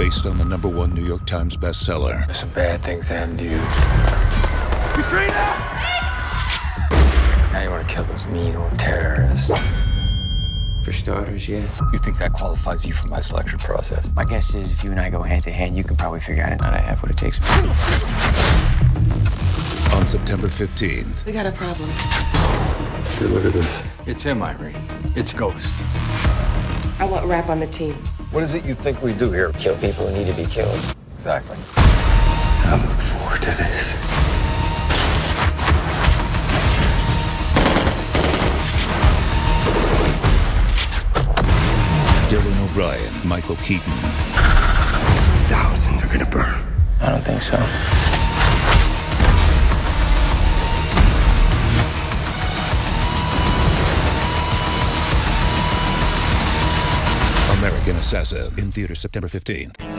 based on the number one New York Times bestseller. There's some bad things happen to you. Now you want to kill those mean old terrorists. For starters, yeah. You think that qualifies you for my selection process? My guess is if you and I go hand to hand, you can probably figure out that I have what it takes. On September 15th, We got a problem. Hey, look at this. It's him, Irene. It's Ghost. I want Rapp on the team. What is it you think we do here? Kill people who need to be killed. Exactly. I'm looking forward to this. Dylan O'Brien, Michael Keaton, Thousands are gonna burn. I don't think so. American Assassin, in theater September 15th.